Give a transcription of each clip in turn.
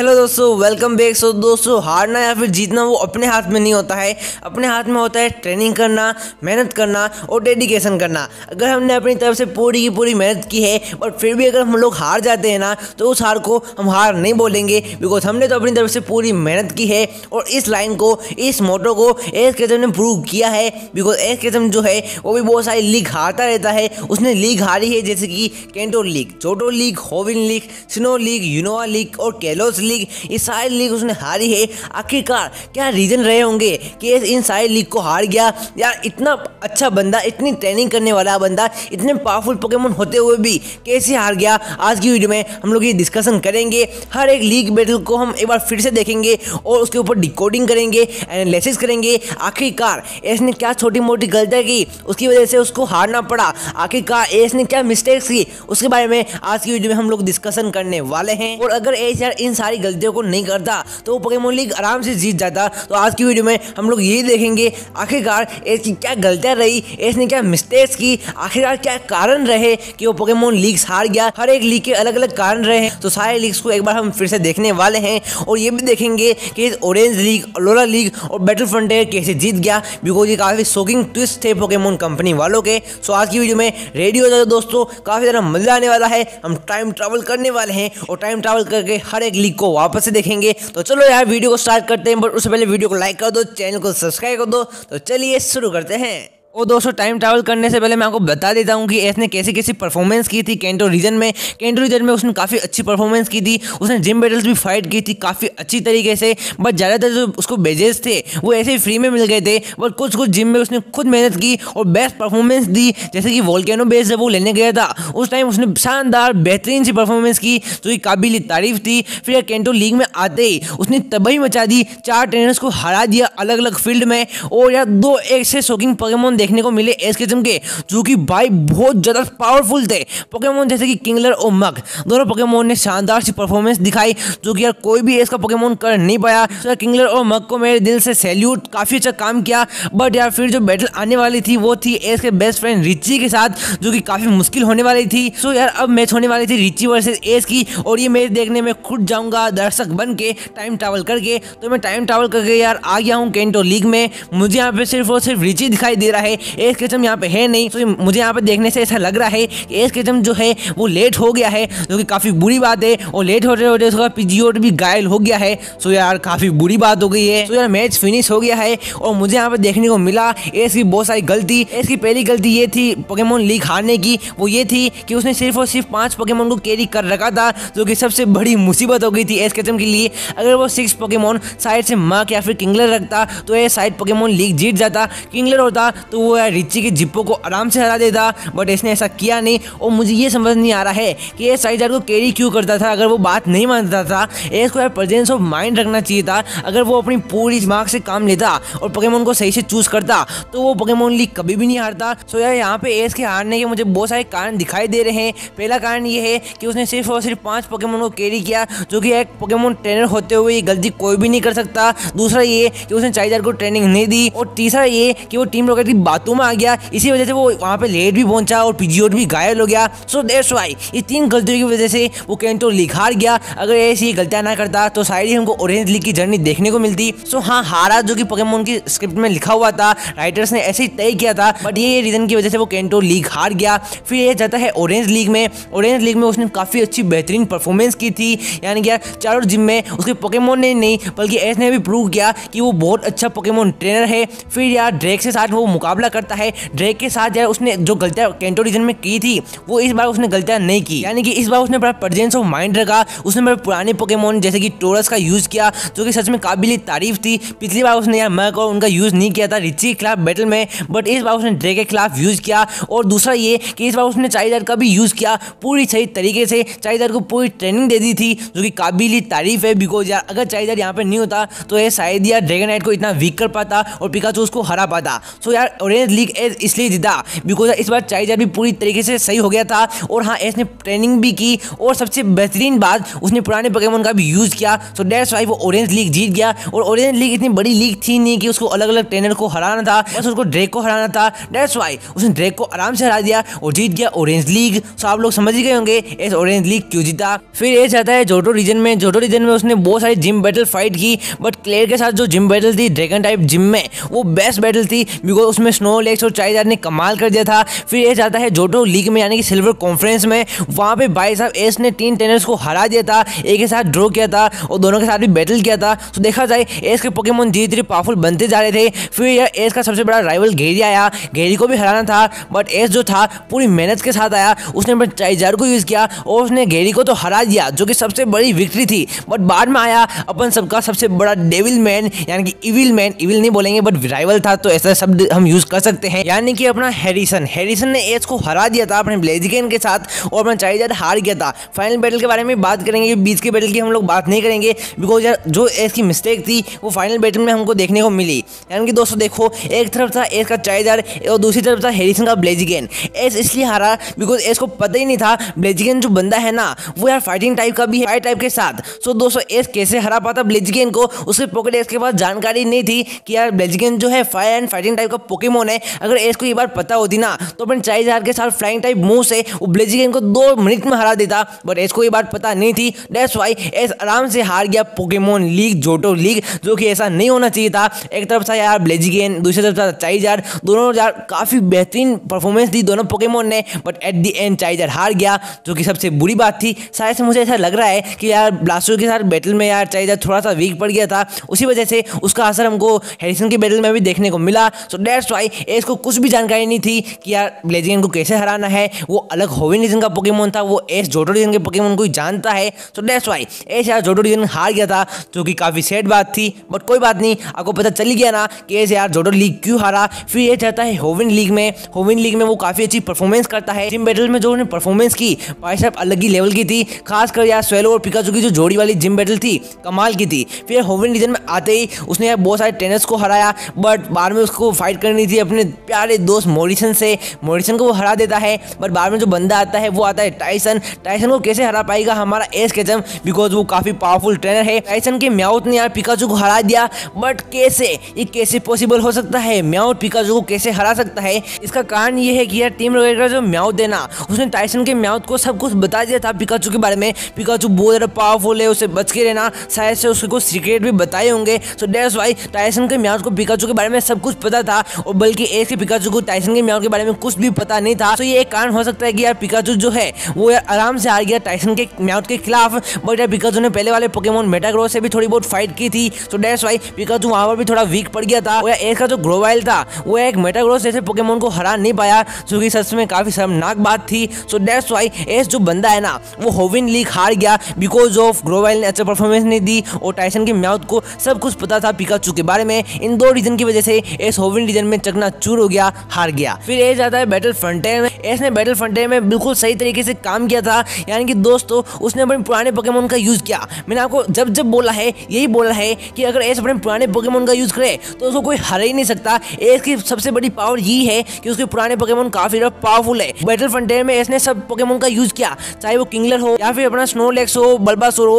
Hello दोस्तों welcome back so दोस्तों, हारना या फिर जीतना वो अपने हाथ में नहीं होता है। अपने हाथ में होता है ट्रेनिंग करना, मेहनत करना और डेडिकेशन करना। अगर हमने अपनी तरफ़ से पूरी की पूरी मेहनत की है और फिर भी अगर हम लोग हार जाते हैं ना तो उस हार को हम हार नहीं बोलेंगे। बिकॉज़ हमने तो अपनी तरफ़ से पूरी मेहनत की है और इस लाइन को, इस मोटो को एस केजम ने प्रूव किया है। बिकॉज़ एस केजम जो है, वो भी बहुत सारी लीग हारता रहता है। उसने लीग हारी है, जैसे कि Kanto League Johto League Hoenn League Sinnoh League Unova League और कैलोस लीग ये सारी लीग उसने हारी है। आखिरकार क्या रीजन रहे होंगे कि इन सारी लीग को हार गया? यार, इतना अच्छा बंदा, इतनी ट्रेनिंग करने वाला बंदा, इतने पावरफुल पोकेमोन होते हुए भी कैसे हार गया? आज की वीडियो में हम लोग ये डिस्कशन करेंगे। हर एक लीग बैटल को हम एक बार फिर से देखेंगे और उसके ऊपर डिकोडिंग करेंगे एनालिसिस करेंगे। आखिरकार एस ने क्या छोटी मोटी गलतियाँ की? उसकी वजह से उसको हारना पड़ा। आखिरकार एस ने क्या मिस्टेक्स की? उसके बारे में आज की वीडियो में हम लोग डिस्कशन करने वाले हैं। और अगर एस यार इन सारी सारी गलतियों को नहीं करता तो वो पोकेमोन लीग आराम से जीत जाता। तो आज की वीडियो में हम लोग यही देखेंगे, आखिरकार एस की क्या गलतियाँ रही एस ने क्या मिस्टेक्स की, आखिरकार क्या कारण रहे कि वो पोकेमोन लीग हार गया। हर एक लीग के अलग अलग कारण रहे तो सारे लीग्स को एक बार हम फिर से देखने वाले हैं और ये भी देखेंगे कि ऑरेंज लीग लोला लीग और बैटल फ्रंटियर कैसे जीत गया। बिकॉज़ ये काफ़ी शोकिंग ट्विस्ट थे पोकेमोन कंपनी वालों के। सो आज की वीडियो में रेडी हो दोस्तों, काफ़ी ज़्यादा मज़ा आने वाला है। हम टाइम ट्रैवल करने वाले हैं और टाइम ट्रैवल करके हर एक लीग को वापस से देखेंगे। तो चलो यार, वीडियो को स्टार्ट करते हैं, बट उससे पहले वीडियो को लाइक कर दो चैनल को सब्सक्राइब कर दो। तो चलिए शुरू करते हैं। और दोस्तों टाइम ट्रैवल करने से पहले मैं आपको बता देता हूँ कि एस ने कैसी कैसी परफॉर्मेंस की थी कैंटो रीजन में। कैंटो रीजन में उसने काफ़ी अच्छी परफॉर्मेंस की थी। उसने जिम बैटल्स भी फाइट की थी काफ़ी अच्छी तरीके से। बट ज़्यादातर जो उसको बेजेस थे, वो ऐसे ही फ्री में मिल गए थे। बट कुछ कुछ जिम में उसने खुद मेहनत की और बेस्ट परफॉर्मेंस दी। जैसे कि वोल्केनो बेस जब वो लेने गया था, उस टाइम उसने शानदार, बेहतरीन सी परफॉर्मेंस की, जो कि काबिल तारीफ़ थी। फिर कैंटो लीग में आते ही उसने तबाही मचा दी। चार ट्रेनर्स को हरा दिया अलग अलग फ़ील्ड में। और यार, दो एक से शोकिंग पोकेमोन देखने को मिले एस किस्म के, जो कि भाई बहुत ज़्यादा पावरफुल थे। पोकेमोन जैसे कि किंगलर और मग दोनों पोकेमोन ने शानदार सी परफॉर्मेंस दिखाई, जो कि यार कोई भी इसका पोकेमोन कर नहीं पाया। तो किंगलर और मग को मेरे दिल से सैल्यूट काफ़ी अच्छा काम किया। बट यार फिर जो बैटल आने वाली थी, वो थी एस के बेस्ट फ्रेंड रिची के साथ, जो कि काफ़ी मुश्किल होने वाली थी। सो यार अब मैच होने वाली थी रिची वर्सेज एस की, और ये मैच देखने में खुद जाऊँगा दर्शक बन के टाइम ट्रैवल करके। तो मैं टाइम ट्रैवल करके यार आ गया हूँ कैंटो लीग में। मुझे यहाँ पे सिर्फ़ और सिर्फ़ रिची दिखाई दे रहा है। एस किचम यहाँ पे है नहीं। तो मुझे यहाँ पे देखने से ऐसा लग रहा है कि एस किचम जो है, वो लेट हो गया है, जो कि काफ़ी बुरी बात है। और लेट होते होते उसका पीजीओट भी घायल हो गया है। सो यार काफ़ी बुरी बात हो गई है। तो यार मैच फिनिश हो गया है। और मुझे यहाँ पे देखने को मिला, एस की बहुत सारी गलती। एस की पहली गलती ये थी पोकेमोन लीग हारने की। वो ये थी कि उसने सिर्फ़ और सिर्फ़ पाँच पोकेमोन को कैरी कर रखा था, जो कि सबसे बड़ी मुसीबत हो गई थी एस केचम के लिए। अगर वो सिक्स पोकेमोन साइड से मक या फिर किंगलर रखता तो ये साइड पोकेमोन लीग जीत जाता। किंगलर होता तो वो यार रिची के जिप्पो को आराम से हरा देता बट इसने ऐसा किया नहीं। और मुझे ये समझ नहीं आ रहा है कि ये साइजार को कैरी क्यों करता था। अगर वो बात नहीं मानता था इसको यार प्रेजेंस ऑफ़ माइंड रखना चाहिए था। अगर वो अपनी पूरी दिमाग से काम लेता और पोकेमोन को सही से चूज़ करता तो वो पोकेमोन लीग कभी भी नहीं हारता। सो यार, यहाँ पे एस के हारने के मुझे बहुत सारे कारण दिखाई दे रहे हैं। पहला कारण ये है कि उसने सिर्फ़ और सिर्फ़ पाँच पोकेमोन को कैरी किया, जो कि एक पोकेमोन ट्रेनर होते हुए ये गलती कोई भी नहीं कर सकता। दूसरा ये कि उसने चाइजार को ट्रेनिंग नहीं दी। और तीसरा ये कि वो टीम रॉकेट की बातों में आ गया। इसी वजह से वो वहाँ पे लेट भी पहुँचा और पीजीओट भी घायल हो गया। सो दैट्स वाई ये तीन गलतियों की वजह से वो कैंटो लीग हार गया। अगर ऐसी गलतियाँ ना करता तो शायद ही हमको ऑरेंज लीग की जर्नी देखने को मिलती। सो हाँ हारा जो कि पोकेमोन की स्क्रिप्ट में लिखा हुआ था राइटर्स ने ऐसे ही तय किया था बट ये रीजन की वजह से वो कैंटो लीग हार गया। फिर ये जाता है ऑरेंज लीग में। ऑरेंज लीग में उसने काफ़ी अच्छी बेहतरीन परफॉर्मेंस की थी। यानी कि चारों जिम में उसके पोकेमोन ने नहीं, बल्कि एस ने भी प्रूव किया कि वो बहुत अच्छा पोकेमोन ट्रेनर है। फिर यार ड्रैक के साथ वो मुकाबला करता है। ड्रेक के साथ यार उसने जो गलतियाँ कैंटो रीजन में की थी, वो इस बार उसने गलतियाँ नहीं की। यानी कि इस बार उसने बड़ा प्रेजेंस ऑफ़ माइंड रखा, उसने बड़े पुराने पोकेमोन जैसे कि टोरस का यूज़ किया, जो कि सच में काबिल तारीफ़ थी। पिछली बार उसने यार मर्क और उनका यूज़ नहीं किया था रिची के खिलाफ बैटल में बट इस बार उसने ड्रे के खिलाफ यूज़ किया। और दूसरा ये कि इस बार उसने चाइदर का भी यूज़ किया, पूरी सही तरीके से। चाइदर को पूरी ट्रेनिंग दे दी थी, जो कि काबिल तारीफ़ है बिकॉज़ यार अगर चाइदर यहाँ पर नहीं होता तो ये शायद यार ड्रैगन को इतना वीक कर पाता और पिकाचू उसको हरा पाता। सो यार ऑरेंज लीग एज इसलिए जीता। बिकॉज़ इस बार चाइजर भी पूरी तरीके से सही हो गया था और हाँ एस ने ट्रेनिंग भी की और सबसे बेहतरीन बात, उसने पुराने पोकेमोन का भी यूज़ किया। सो डेट्स वाई वो ऑरेंज लीग जीत गया और ऑरेंज लीग इतनी बड़ी लीग थी नहीं कि उसको अलग अलग ट्रेनर को हराना था, बस उसको ड्रेक को हराना था। डेट्स वाई उसने ड्रेक को आराम से हरा दिया और जीत गया ऑरेंज लीग सो आप लोग समझ गए होंगे एस ऑरेंज लीग क्यों जीता। फिर ये चाहता है जोटो रीजन में। जोटो रीजन में उसने बहुत सारी जिम बैटल फाइट की बट क्लेयर के साथ जो जिम बैटल थी ड्रैगन टाइप जिम में, वो बेस्ट बैटल थी। बिकॉज़ उसमें स्नो लेक्स और चाइजार ने कमाल कर दिया था। फिर ये चाहता है जोटो लीग में, यानी कि सिल्वर कॉन्फ्रेंस में। वहाँ पे भाई साहब, एस ने तीन टेनर्स को हरा दिया था, एक के साथ ड्रॉ किया था और दोनों के साथ भी बैटल किया था। तो देखा जाए, एस के पोकेमोन धीरे धीरे पावरफुल बनते जा रहे थे। फिर यह एस का सबसे बड़ा राइवल घेरी आया। घेरी को भी हराना था बट एस जो था, पूरी मेहनत के साथ आया। उसने अपने चाइजार को यूज़ किया और उसने घेरी को तो हरा दिया, जो कि सबसे बड़ी विक्ट्री थी। बट बाद में आया अपन सबका सबसे बड़ा डेविल मैन यानी कि इविल मैन इविल नहीं बोलेंगे बट राइवल था तो ऐसा शब्द हम यूज़ कर सकते हैं। यानी कि अपना हैरिसन हैरिसन ने एज को हरा दिया था अपने ब्लेजिकेन के साथ और अपना चाइजर हार गया था। फाइनल बैटल के बारे में बात करेंगे बीच के बैटल की हम लोग बात नहीं करेंगे बिकॉज़ यार जो एज की मिस्टेक थी, वो फाइनल बैटल में हमको देखने को मिली। यानी कि दोस्तों देखो, एक तरफ़ था एज का चाइजर और दूसरी तरफ़ था हैरिसन का ब्लेजिकेन एज इसलिए हारा बिकॉज़ एज को पता ही नहीं था ब्लेजिकेन जो बंदा है ना, वो यार फाइटिंग टाइप का भी है टाइप के साथ। सो दोस्तों एज कैसे हरा पाता ब्लेजिकेन को, उसके पॉकेट एज के पास जानकारी नहीं थी कि यार ब्लेजिकेन जो है फायर एंड फाइटिंग टाइप का पोकेमोन है। अगर एस को ये बार पता होती ना तो अपन चाइज हार के साथ फ्लाइंग टाइप मूव से वो ब्लेजिकेन को दो मिनट में हरा देता बट एस को ये बात पता नहीं थी। डेट्स वाई एस आराम से हार गया पोकेमोन लीग जोटो लीग जो कि ऐसा नहीं होना चाहिए था। एक तरफ़ था यार ब्लेजिकेन दूसरी तरफ़ था चाइज यार दोनों यार काफ़ी बेहतरीन परफॉर्मेंस दी दोनों पोकेमोन ने बट एट दी एंड चाइजर हार गया, जो कि सबसे बुरी बात थी। शायद से मुझे ऐसा लग रहा है कि यार ब्लास्टर के साथ बैटल में यार चाइजर थोड़ा सा वीक पड़ गया था। उसी वजह से उसका असर हमको हेरिसन के बैटल में भी देखने को मिला। सो डेट्स वाई एस को कुछ भी जानकारी नहीं थी कि यार ब्लेजियन को कैसे हराना है। वो अलग होविन रीजन का पोकेमोन था, वो एस जोटो रीजन के पोकेमोन को ही जानता है। सो डेट्स वाई एस यार जोटो रीजन हार गया था, जो कि काफ़ी सैड बात थी। बट कोई बात नहीं, आपको पता चल गया ना कि एस यार जोटो लीग क्यों हारा। फिर ये चाहता है होविन लीग में होविन लीग में वो काफ़ी अच्छी परफॉर्मेंस करता है। जिम बैटल में जो उन्होंने परफॉर्मेंस की भाई साहब अलग ही लेवल की थी। खासकर यार स्वेलो और पिकाचू की जो जोड़ी वाली जिम बैटल थी, कमाल की थी। फिर होविन रीजन में आते ही उसने यार बहुत सारे टेनर्स को हराया बट बाद में उसको फाइट करनी थी अपने प्यारे दोस्त मोरिसन से, मोरिसन को वो हरा देता है बट बाद में जो बंदा आता है, वो आता है टाइसन। टाइसन को कैसे हरा पाएगा? हमारा एस केचम बिकॉज़ वो काफ़ी पावरफुल ट्रेनर है। टाइसन के म्याउथ ने यार पिकाचू को हरा दिया बट कैसे? ये कैसे पॉसिबल हो सकता है? म्याउथ पिकाचू को कैसे हरा सकता है? इसका कारण ये है कि यार टीम रोगर का जो म्याउथ देना, उसने टाइसन के म्याउथ को सब कुछ बता दिया था पिकाचू के बारे में। पिकाचू बहुत ज़्यादा पावरफुल है, उसे बच के रहना। शायद से उसके कुछ सीक्रेट भी बताए होंगे। सो डेट्स वाई टाइसन के म्याउथ को पिकाचू के बारे में सब कुछ पता था, और बल्कि एस के पिकाचू को टाइसन के म्याउथ के बारे में कुछ भी पता नहीं था तो ये एक कारण हो सकता है कि यार पिकाचू जो है, वो यार आराम से हार गया टाइसन के म्याउथ के खिलाफ बट यार पिकाचू ने पहले वाले पोकेमोन मेटाग्रो से भी थोड़ी बहुत फाइट की थी तो डेट्स वाई पिकाचू वहाँ पर भी थोड़ा वीक पड़ गया था। और एस का जो ग्रोवाइल था, वो एक मेटाग्रोस जैसे पोकेमोन को हरा नहीं पाया, जो कि सच में काफ़ी शर्मनाक बात थी। सो डेट्स वाई एस जो बंदा है ना, वो होविन लीग हार गया बिकॉज़ ऑफ़ ग्रोवाइल ने अच्छा परफॉर्मेंस नहीं दी, और टाइसन के म्याउथ को सब कुछ पता था पिकाचू के बारे में। इन दो रीजन की वजह से एस होविन रीजन में चकना चूर हो गया, हार गया। फिर एस आता है बैटल फ्रंटियर में। एस ने बैटल फ्रंटियर में बिल्कुल सही तरीके से काम किया था। यानी कि दोस्तों, उसने अपने पुराने पोकेमोन का यूज़ किया। मैंने आपको जब जब बोला है, यही बोला है कि अगर एस अपने पुराने पोकेमोन का यूज़ करे तो उसको कोई हरा ही नहीं सकता। एस की सबसे बड़ी पावर यही है कि उसके पुराने पोकेमोन काफ़ी ज़्यादा पावरफुल है। बैटल फ्रंटियर में एस ने सब पोकेमोन का यूज़ किया। चाहे वो किंगलर हो, या फिर अपना स्नोलेक्स हो बल्बासोर हो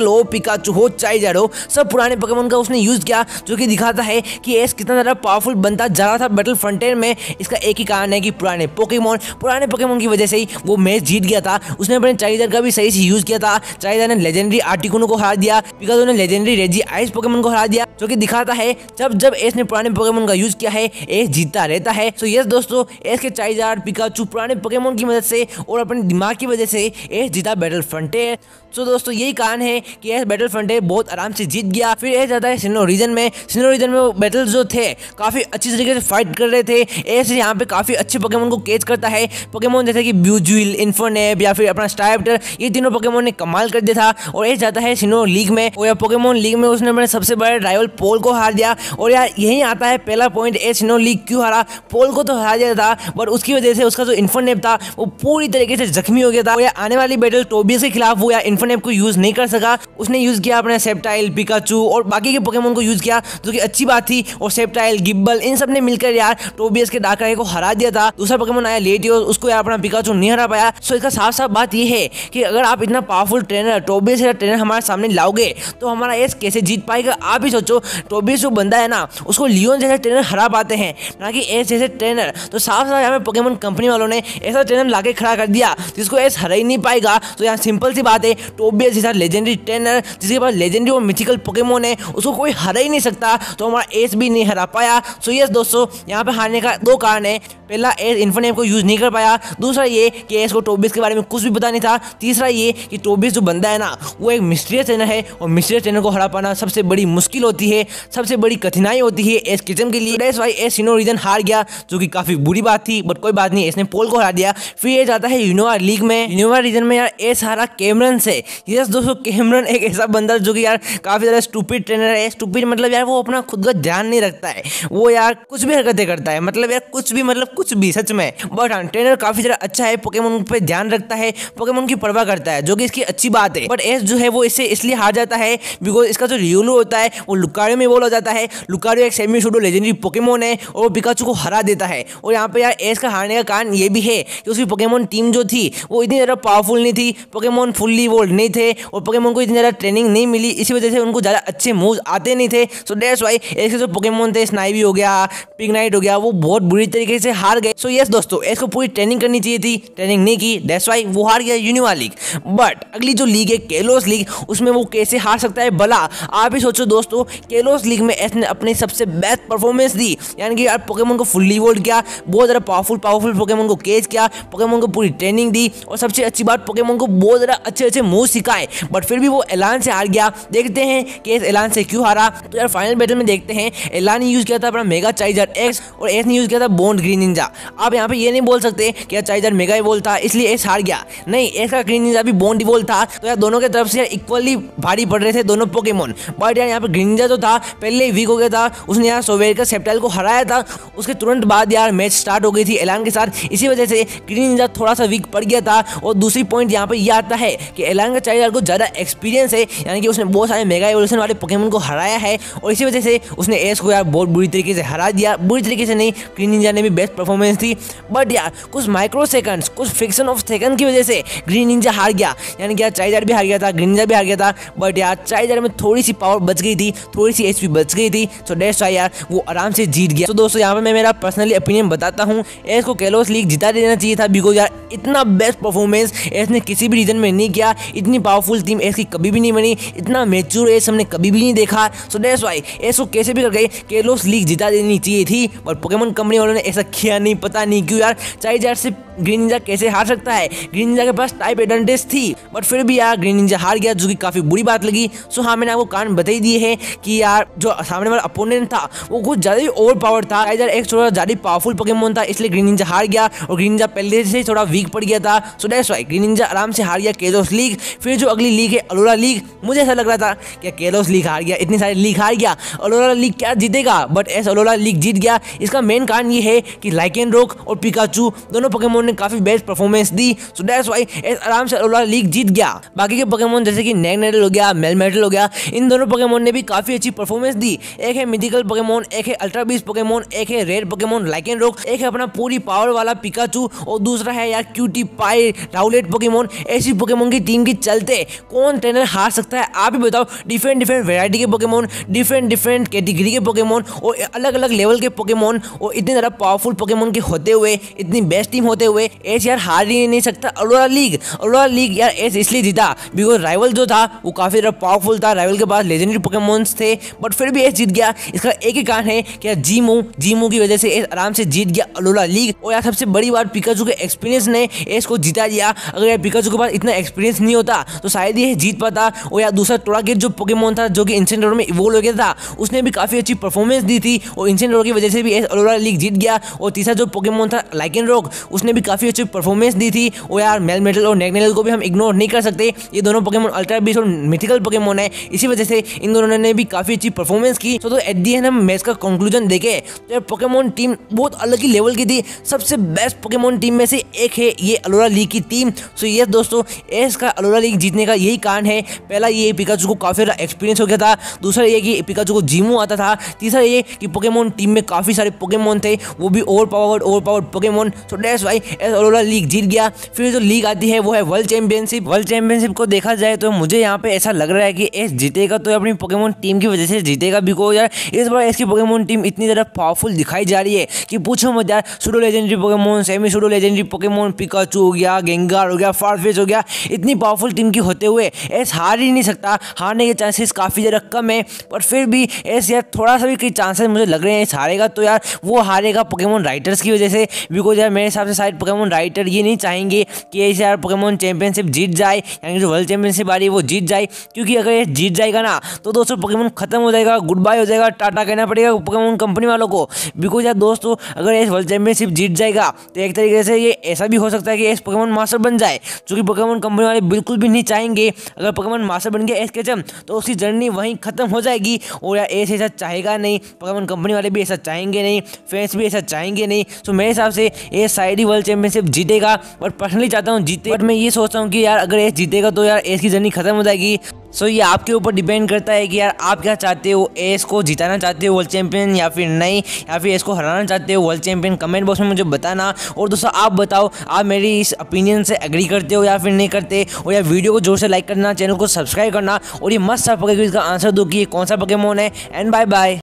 हो पिकाचू हो चाइजर हो सब पुराने पोकेमोन का उसने यूज़ किया, जो कि दिखाता है कि एस कितना ज़्यादा पावरफुल बनता जा था बैटल फ्रंटियर में। इसका एक ही कारण है कि पुराने पोकेमोन पुराने पोकेमोन की वजह से ही वो मैच जीत गया था। उसने अपने चाइजर का भी सही से यूज़ किया था। चाइजर ने लेजेंडरी आर्टिकुनो को हरा दिया। पिकाचू ने लेजेंडरी रेजी आइस पोकेमोन को हरा दिया, जो कि दिखाता है जब जब एस ने पुराने पोकेमोन का यूज़ किया है एस जीतता रहता है। तो यस दोस्तों एस के चाइजार पिकाचू पुराने पोकेमोन की मदद से और अपने दिमाग की वजह से एस जीता बैटल फ्रंटियर सो दोस्तों, यही कारण है कि यह बैटल फ्रंटियर बहुत आराम से जीत गया। फिर यह जाता है सिनो रीजन में। सिनो रीजन में वो बैटल जो थे, काफ़ी अच्छी तरीके से फाइट कर रहे थे। एस यहाँ पे काफ़ी अच्छे पोकेमोन को कैच करता है। पोकेमोन जैसे कि ब्यूजुल इन्फोनेब या फिर अपना स्टाइप्टर ये तीनों पोकेमोन ने कमाल कर दिया था। और यह जाता है सिनो लीग में। और पोकेमोन लीग में उसने अपने सबसे बड़े राइवल पोल को हार दिया। और यार यही आता है पहला पॉइंट ए सिनो लीग क्यों हारा? पोल को तो हरा दिया था बट उसकी वजह से उसका जो इन्फोनेब था, वो पूरी तरीके से जख्मी हो गया था। आने वाली बैटल टोबियस के खिलाफ हुआ इन्फोनेब को यूज़ नहीं कर सका। उसने यूज़ किया अपने सेप्टाइल पिकाचू और बाकी के पोकेमोन को यूज़ किया, जो कि अच्छी बात थी। और सेप्टाइल गिब्बल इन सबने मिलकर यार टोबियस के डाकराई को हरा दिया था। दूसरा पोकेमोन आया लेटियो उसको यार अपना पिकाचू नहीं हरा पाया। सो इसका साफ़ साफ़ बात यह है कि अगर आप इतना पावरफुल ट्रेनर टोबियस ट्रेनर हमारे सामने लाओगे तो हमारा एस कैसे जीत पाएगा? आप ही सोचो टोबियस जो बंदा है ना, उसको लियोन जैसे ट्रेनर हरा पाते हैं, ना कि एस जैसे ट्रेनर तो साफ़ साफ़ यहाँ पे पोकेमोन कंपनी वालों ने ऐसा ट्रेनर लाके खड़ा कर दिया, जिसको एस हरा ही नहीं पाएगा। तो यहाँ सिंपल सी बात है टोबियस जैसा लेजेंडरी ट्रेनर जिसके पास लेजेंडरी और मिथिकल पोकेमोन है, उसको कोई हरा ही नहीं सकता तो हमारा एस भी नहीं हरा पाया। सो यस दोस्तों, यहाँ पे हारने का दो कारण है। पहला एस इन्फोनेम को यूज़ नहीं कर पाया। दूसरा ये कि एस को टोबिस के बारे में कुछ भी पता नहीं था। तीसरा ये कि टोबिस जो बंदा है ना, वो एक मिस्ट्रियस ट्रेनर है और मिस्ट्रियस ट्रेनर को हरा पाना सबसे बड़ी मुश्किल होती है, सबसे बड़ी कठिनाई होती है एस किचन के लिए। एस वाई एस सिनो रीजन हार गया, जो कि काफ़ी बुरी बात थी बट कोई बात नहीं इसने पोल को हरा दिया। फिर ये जाता है यूनोवा लीग में। यूनोवा रीजन में यार एस हारा कैमरन से। यस दोस्तों कैमरन एक ऐसा बंदा जो कि यार काफ़ी ज़्यादा स्टूपिड ट्रेनर है। स्टूपिड मतलब यार वो अपना खुद का ध्यान नहीं रखता है। वो यार कुछ भी हरकतें करता है। मतलब यार कुछ भी मतलब कुछ भी, सच में। बट हाँ ट्रेनर काफ़ी ज़्यादा अच्छा है पोकेमोन पे ध्यान रखता है पोकेमोन की परवाह करता है, जो कि इसकी अच्छी बात है। बट एस जो है, वो इससे इसलिए हार जाता है बिकॉज़ इसका जो रियोलू होता है, वो लुकारियो में बोल जाता है। लुकारियो एक सेमी शूडो लेजेंडरी पोकेमोन है, और वो पिकाचू को हरा देता है। और यहाँ पे यार एस का हारने का कारण ये भी है कि उसकी पोकेमोन टीम जो थी, वो इतनी ज़्यादा पावरफुल नहीं थी। पोकेमोन फुल्ली वोल्ड नहीं थे और पोकेमोन को इतनी ज़्यादा ट्रेनिंग नहीं मिली, इसी वजह से उनको ज़्यादा अच्छे मूव आते नहीं थे। सो डेट्स वाई के जो पोकेमोन थे स्नाइवी हो गया पिगनाइट हो गया, वो बहुत बुरी तरीके से हार गए। सो यस दोस्तों एस को पूरी ट्रेनिंग करनी चाहिए थी ट्रेनिंग नहीं की डेट्स वाई वो हार गया यूनिवा लीग बट अगली जो लीग है केलोस लीग उसमें वो कैसे हार सकता है, भला आप ही सोचो दोस्तों केलोस लीग में एस ने अपनी सबसे बेस्ट परफॉर्मेंस दी। यानी कि यार पोकेमोन को फुल्ली वोल्ड किया, बहुत ज़्यादा पावरफुल पावरफुल पोकेमोन को केज किया पोकेमोन को पूरी ट्रेनिंग दी। और सबसे अच्छी बात पोकेमोन को बहुत ज़्यादा अच्छे अच्छे मूव सिखाए बट फिर भी वो एलान से हार गया। देखते हैं कि इस एलान से क्यों हारा। तो यार फाइनल बैटल में देखते हैं एलान ने यूज़ किया था अपना मेगा चाइजर एक्स और एस ने यूज़ किया था बोन्ड ग्रीन निंजा आप यहाँ पे ये नहीं बोल सकते कि यार चाइजर मेगा ही बोल था, इसलिए एस हार गया। नहीं एस का ग्रीन निंजा भी बोन्ड बोल था तो यार दोनों की तरफ़ से इक्वली भारी पड़ रहे थे दोनों पोकेमोन बट यार यहाँ पे ग्रीन निंजा जो था, पहले वीक हो गया था, उसने यार सोवेर का सेप्टाइल को हराया था, उसके तुरंत बाद यार मैच स्टार्ट हो गई थी एलान के साथ। इसी वजह से ग्रीन निंजा थोड़ा सा वीक पड़ गया था, और दूसरी पॉइंट यहाँ पे ये आता है कि एलान का चाइजर को ज़्यादा एक्सपीरियंस है, यानी कि उसने बहुत सारे मेगा एवोल्यूशन वाले पोकेमोन को हराया है और इसी वजह से उसने एस को यार बहुत बुरी तरीके से हरा दिया। बुरी तरीके से नहीं ग्रीन निंजा ने भी बेस्ट परफॉर्मेंस थी बट यार, कुछ माइक्रो सेकंड्स कुछ फ्रिक्शन ऑफ़ सेकंड की वजह से ग्रीन निंजा हार गया। यानी कि यार चाइजर भी हार गया था ग्रीन निंजा भी हार गया था। बट यार चाइजर में थोड़ी सी पावर बच गई थी थोड़ी सी एच बच गई थी। सो डेट्स वाई यार वो आराम से जीत गया। तो दोस्तों, यहाँ पर मैं मेरा पर्सनली ओपिनियन बताता हूँ। एस को कैलोस लीग जिता देना चाहिए था बिकॉज़ यार इतना बेस्ट परफॉर्मेंस एस ने किसी भी रीजन में नहीं किया। इतनी पावरफुल टीम ऐसी कभी भी नहीं बनी, इतना मेच्योर एस हमने कभी भी नहीं देखा। सो डेट्स वाई एस कैसे भी कर गए केलोस लीग जिता देनी चाहिए थी, पर पोकेमोन कंपनी वालों ने ऐसा किया नहीं, पता नहीं क्यों यार। चाहे जैसे ग्रीन निंजा कैसे हार सकता है? ग्रीन निंजा के पास टाइप एडवांटेज थी बट फिर भी यार ग्रीन निंजा हार गया, जो कि काफ़ी बुरी बात लगी। सो हाँ मैंने आपको कारण बता ही दिए है कि यार जो सामने वाला अपोनेंट था, वो कुछ ज़्यादा ही ओवर पावर था। इधर एक थोड़ा ज़्यादा पावरफुल पोकेमोन था, इसलिए ग्रीन निंजा हार गया और ग्रीन निंजा पहले से थोड़ा वीक पड़ गया था। So that's why Greninja आराम से हार गया केलोस लीग फिर जो अगली लीग है अलोरा लीग मुझे ऐसा लग रहा था कि केलोस लीग हार गया, इतनी सारी लीग हार गया। अलोरा लीग क्या जीतेगा? बट एस अलोरा लीग जीत गया, इसका मेन कारण ये है कि लाइकेन रोक और पिकाचू दोनों पोकेमोन ने काफ़ी बेस्ट परफॉर्मेंस दी। सो दैट्स वाई आराम से अलोरा लीग जीत गया। बाकी के पोकेमोन जैसे कि नेगनेटल हो गया मेलमेटल हो गया, इन दोनों पोकेमोन ने भी काफ़ी अच्छी परफॉर्मेंस दी। एक है मिथिकल पोकेमोन एक है अल्ट्रा बीस पोकेमोन एक है रेड पोकेमोन लाइकेन रोक एक है अपना पूरी पावर वाला पिकाचू और दूसरा है यार क्यूटी पाई राउलेट पोकेमोन ऐसी पोकेमोन की टीम के चलते कौन ट्रेनर हार सकता है, आप ही बताओ। डिफरेंट डिफरेंट वेराइटी के पोकेमोन डिफरेंट डिफरेंट कैटेगरी के पोकेमोन और अलग अलग लेवल के पोकेमोन और इतने ज़्यादा पावरफुल पोकेमोन के होते हुए, इतनी बेस्ट टीम होते हुए एस यार हार ही नहीं सकता। अलोरा लीग अलोरा लीग यार एस इसलिए जीता। बिकॉज़ राइवल जो था, वो काफ़ी ज़्यादा पावरफुल था। राइवल के पास लेजेंडरी पोकेमोन्स थे। बट फिर भी एस जीत गया। इसका एक ही कारण है कि यार जीमू जीमू की वजह से एस आराम से जीत गया अलोरा लीग। और यार सबसे बड़ी बात पिकाचू के एक्सपीरियंस ने एस को जीता दिया अगर यार पिकाचू के पास इतना एक्सपीरियंस नहीं होता तो शायद ये जीत पाता। और यार दूसरा टोड़ा गेट जो पोकेमोन था, जो कि इंसेंट में इवोल्व हो गया था, उसने भी काफ़ी अच्छी परफॉर्मेंस दी थी। और इंसेंट की वजह से भी एस अलोरा लीग जीत गया। और तीसरा जो पोकेमोन था लाइकेन रॉक उसने भी भी काफ़ी अच्छी परफॉर्मेंस दी थी। और यार मेल मेटल और नेगनेल को भी हम इग्नोर नहीं कर सकते। ये दोनों पोकेमोन अल्ट्रा बीस और मिथिकल पोकेमोन है। इसी वजह से इन दोनों ने भी काफ़ी अच्छी परफॉर्मेंस की। तो एट दी एंड हम मैच का कंक्लूजन देखे। तो यार पोकेमोन टीम बहुत अलग ही लेवल की थी। सबसे बेस्ट पोकेमोन टीम में से एक है ये अलोरा लीग की टीम सो ये दोस्तों एस का अलोरा लीग जीतने का यही कारण है। पहला ये पिकाचू को काफ़ी एक्सपीरियंस हो गया था। दूसरा ये कि पिकाचू को जीमू आता था। तीसरा ये कि पोकेमोन टीम में काफ़ी सारे पोकेमोन थे। वो भी over powered over powered Pokemon so डेस भाई एस अलोरा लीग जीत गया। फिर जो लीग आती है, वो है वर्ल्ड चैंपियनशिप वर्ल्ड चैंपियनशिप को देखा जाए तो मुझे यहाँ पे ऐसा लग रहा है कि एस जीतेगा तो अपनी पोकेमोन टीम की वजह से जीतेगा बिकॉज़ यार इस बार इसकी पोकेमोन टीम इतनी ज़्यादा पावरफुल दिखाई जा रही है कि पूछो मत यार pseudo legendary Pokemon semi pseudo legendary Pokemon Pikachu हो गया गेंगार हो गया फारफेस हो गया, इतनी पावरफुल टीम की होते हुए एस हार ही नहीं सकता। हारने के चांसेस काफ़ी ज़्यादा कम है, पर फिर भी एस यार थोड़ा सा भी कई चांसेस मुझे लग रहे हैं इस हारेगा तो यार, वो हारेगा पोकेमोन राइटर्स की वजह से। बिकॉज़ यार मेरे हिसाब से शायद पोकेमोन राइटर ये नहीं चाहेंगे कि ऐसे यार पोकेमोन चैंपियनशिप जीत जाए, यानी जो वर्ल्ड चैंपियनशिप आ रही है वो जीत जाए, क्योंकि अगर ये जीत जाएगा ना तो दोस्तों पोकेमोन खत्म हो जाएगा गुड बाय हो जाएगा, टाटा कहना पड़ेगा पोकेमोन कंपनी वालों को। बिकॉज़ यार दोस्तों, अगर ये वर्ल्ड चैंपियनशिप जीत जाएगा तो एक तरीके से ये ऐसा भी हो सकता है कि एस पोकेमोन मास्टर बन जाए, जो कि पोकेमोन कंपनी वाले बिल्कुल भी नहीं चाहेंगे। अगर पोकेमोन मास्टर बन गया एस के तो उसकी जर्नी वहीं खत्म हो जाएगी, और यार एस ऐसा चाहेगा नहीं पोकेमोन कंपनी वाले भी ऐसा चाहेंगे नहीं फैंस भी ऐसा चाहेंगे नहीं। तो मेरे हिसाब से ये साइड ही वर्ल्ड चैंपियनशिप जीतेगा और पर्सनली चाहता हूँ जीते। बट मैं ये सोचता हूँ कि यार अगर एस जीतेगा तो यार एस की जर्नी खत्म हो जाएगी। सो ये आपके ऊपर डिपेंड करता है कि यार आप क्या चाहते हो? एस को जिताना चाहते हो वर्ल्ड चैंपियन या फिर नहीं? या फिर एस को हराना चाहते हो वर्ल्ड चैंपियन कमेंट बॉक्स में मुझे बताना। और दोस्तों, आप बताओ, आप मेरी इस ओपिनियन से एग्री करते हो या फिर नहीं करते? और या वीडियो को ज़ोर से लाइक करना चैनल को सब्सक्राइब करना। और ये मस्त सा पके इसका आंसर दो कि ये कौन सा पकेमोन है। And bye bye